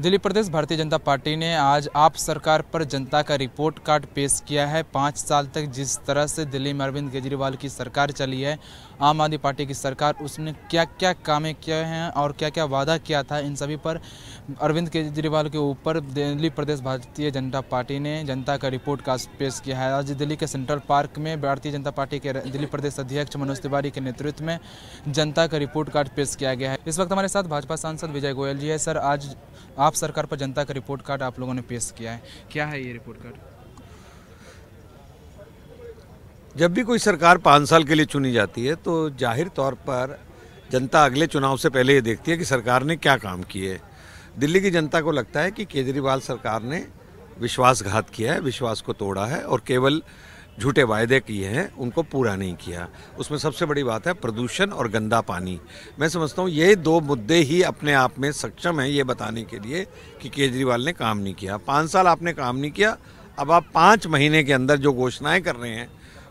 दिल्ली प्रदेश Bharatiya Janata party ने आज आप सरकार पर जनता का रिपोर्ट कार्ड पेश किया है। पाँच साल तक जिस तरह से दिल्ली में अरविंद केजरीवाल की सरकार चली है, आम आदमी पार्टी की सरकार, उसने क्या क्या कामें किए हैं और क्या क्या वादा किया था, इन सभी पर अरविंद केजरीवाल के ऊपर दिल्ली प्रदेश भारतीय जनता पार्टी ने जनता का रिपोर्ट कार्ड पेश किया है। आज दिल्ली के सेंट्रल पार्क में भारतीय जनता पार्टी के दिल्ली प्रदेश अध्यक्ष मनोज तिवारी के नेतृत्व में जनता का रिपोर्ट कार्ड पेश किया गया है। इस वक्त हमारे साथ भाजपा सांसद विजय गोयल जी है। सर, आज आप सरकार पर जनता का रिपोर्ट कार्ड आप लोगों ने पेश किया है? क्या है ये रिपोर्ट कार्ड? जब भी कोई सरकार पाँच साल के लिए चुनी जाती है तो ज़ाहिर तौर पर जनता अगले चुनाव से पहले ये देखती है कि सरकार ने क्या काम किए। दिल्ली की जनता को लगता है कि केजरीवाल सरकार ने विश्वासघात किया है, विश्वास को तोड़ा है और केवल झूठे वायदे किए हैं उनको पूरा नहीं किया। उसमें सबसे बड़ी बात है प्रदूषण और गंदा पानी। मैं समझता हूँ ये दो मुद्दे ही अपने आप में सक्षम हैं ये बताने के लिए कि केजरीवाल ने काम नहीं किया। पाँच साल आपने काम नहीं किया अब आप पाँच महीने के अंदर जो घोषणाएँ कर रहे हैं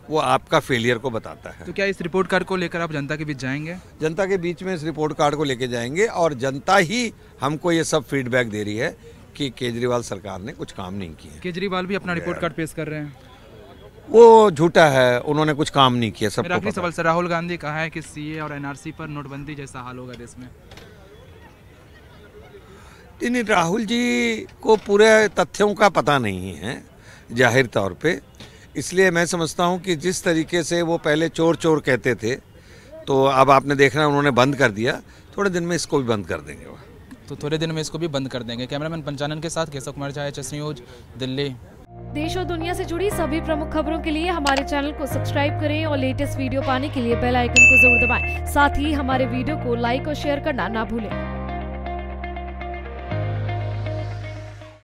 वो आपका फेलियर को बताता है। तो क्या इस रिपोर्ट कार्ड को लेकर आप जनता के बीच जाएँगे? जनता के बीच में इस रिपोर्ट कार्ड को लेके जाएँगे और जनता ही हमको ये सब फीडबैक दे रही है कि केजरीवाल सरकार ने कुछ काम नहीं किया केजरीवाल भी अपना रिपोर्ट कार्ड पेश कर रहे हैं। वो झूठा है उन्होंने कुछ काम नहीं किया सब आखिरी सवाल सर राहुल गांधी कहा है? कि सीए और एनआरसी पर नोटबंदी जैसा हाल होगा देश में? नहीं राहुल जी को पूरे तथ्यों का पता नहीं है ज़ाहिर तौर पे। इसलिए मैं समझता हूँ कि जिस तरीके से वो पहले चोर चोर कहते थे तो अब आपने देखना उन्होंने बंद कर दिया थोड़े दिन में इसको भी बंद कर देंगे वो। तो थोड़े दिन में इसको भी बंद कर देंगे। कैमरामैन पंचानन के साथ केशव कुमार झा एच न्यूज़ दिल्ली। देश और दुनिया से जुड़ी सभी प्रमुख खबरों के लिए हमारे चैनल को सब्सक्राइब करें और लेटेस्ट वीडियो पाने के लिए बेल आइकन को ज़रूर दबाएँ। साथ ही हमारे वीडियो को लाइक और शेयर करना ना भूलें